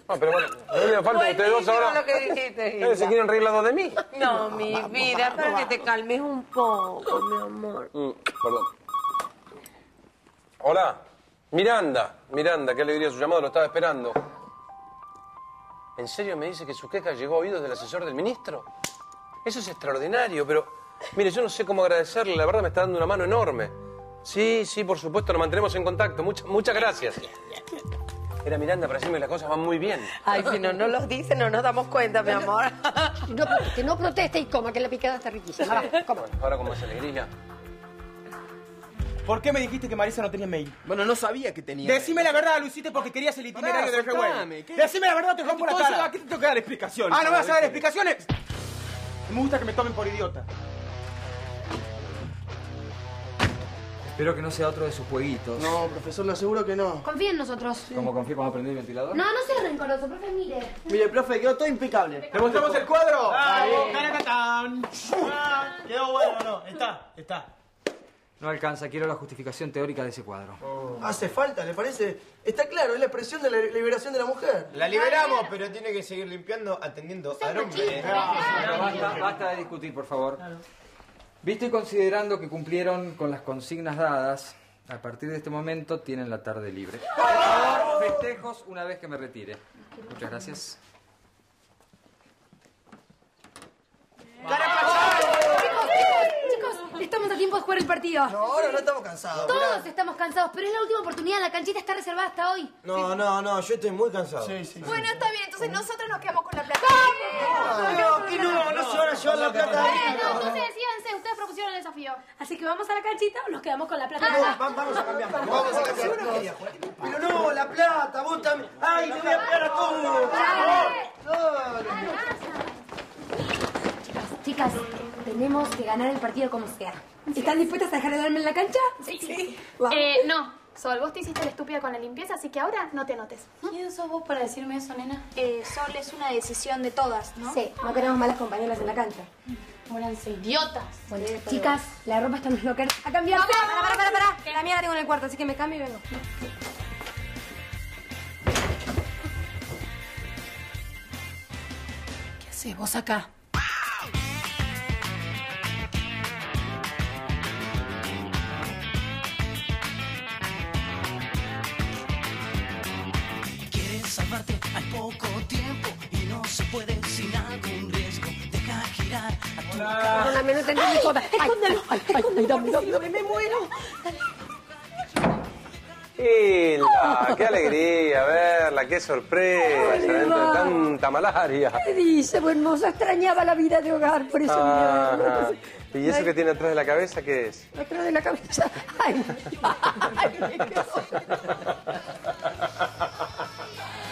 S14: No, pero bueno, no me falta ustedes dos ahora.
S13: lo que dijiste,
S14: ¿Se quieren reír las dos de mí?
S13: No, mi vida, para que te calmes un poco, mi amor.
S14: Mm, perdón. Hola, Miranda. Miranda, qué alegría su llamado, lo estaba esperando. ¿En serio me dice que su queja llegó a oídos del asesor del ministro? Eso es extraordinario, pero mire, yo no sé cómo agradecerle, la verdad me está dando una mano enorme. Sí, sí, por supuesto, nos mantenemos en contacto. Muchas, muchas gracias. Era Miranda para decirme que las cosas van muy bien.
S13: Ay, si no nos los dice, no nos damos cuenta, mi amor.
S33: No, que no proteste y coma, que la picada está riquísima. Va, coma.
S14: Bueno, ahora con más alegría.
S15: ¿Por qué me dijiste que Marisa no tenía mail?
S11: Bueno, no sabía que tenía.
S15: Decime la verdad, lo hiciste porque querías el itinerario Reguay.
S11: ¿qué?
S15: Decime la verdad, te rompo la cara.
S11: Aquí te tengo que dar explicaciones.
S15: Ah, ¿no me vas a dar explicaciones? Me gusta que me tomen por idiota.
S1: Espero que no sea otro de sus jueguitos.
S11: No, profesor, le aseguro que no.
S19: Confía en nosotros.
S1: ¿Cómo confío cuando prendí el ventilador?
S19: No, no seas rencoroso, profe, mire.
S11: Mire, profe, quedó todo impecable.
S15: ¿Te mostramos el cuadro?
S11: Ahí.
S15: ¡Caracatán!
S11: Quedó bueno, no. Está, está.
S1: No alcanza, quiero la justificación teórica de ese cuadro.
S11: Hace falta, ¿le parece? Está claro, es la expresión de la liberación de la mujer.
S34: La liberamos, pero tiene que seguir limpiando atendiendo al hombre.
S1: Basta, basta de discutir, por favor. Visto y considerando que cumplieron con las consignas dadas, a partir de este momento tienen la tarde libre. Por favor, festejos una vez que me retire. Muchas gracias.
S3: Estamos a tiempo de jugar el partido.
S11: No, ahora no estamos cansados.
S3: Todos estamos cansados, pero es la última oportunidad. La canchita está reservada hasta hoy.
S11: No, no, no, yo estoy muy cansado.
S3: Sí, sí.
S35: Bueno, está bien, entonces nosotros nos quedamos con la plata.
S11: No, que no, no se van a llevar la plata.
S24: Bueno, entonces decídense, ustedes propusieron el desafío.
S3: Así que vamos a la canchita o nos quedamos con la plata.
S11: Vamos a cambiar. Vamos a cambiar. Pero no, la plata, vos también. ¡Ay, te voy a pegar a todos!
S24: Dale.
S11: Dale.
S3: Chicas, tenemos que ganar el partido como sea. ¿Están dispuestas a dejar de darme en la cancha?
S24: Sí. Eh, no. Sol, vos te hiciste la estúpida con la limpieza, así que ahora no te anotes.
S16: ¿Quién sos vos para decirme eso, nena? Eh, Sol, es una decisión de todas, ¿no?
S3: Sí, no queremos malas compañeras en la cancha.
S16: Pónganse idiotas.
S3: Bueno, chicas, la ropa está en los lockers. ¡A cambiar! ¡Para, para, para, para! Que la mía la tengo en el cuarto, así que me cambio y vengo.
S16: ¿Qué haces vos acá?
S26: Se puede sin algún riesgo. Deja girar a tu
S33: Perdóname, no entendí ni toda. Escóndelo. Ay, ay, ay, dame, dame, dame, me muero.
S14: Hilda, qué alegría verla, qué sorpresa,
S33: Ay,
S14: dentro de tanta malaria.
S33: ¿Qué dice, buen mozo? Extrañaba la vida de hogar, por eso
S14: Ajá.
S33: vine.
S14: ¿Y eso que tiene atrás de la cabeza qué es?
S33: Atrás de la cabeza. Ay, ay, me quedo.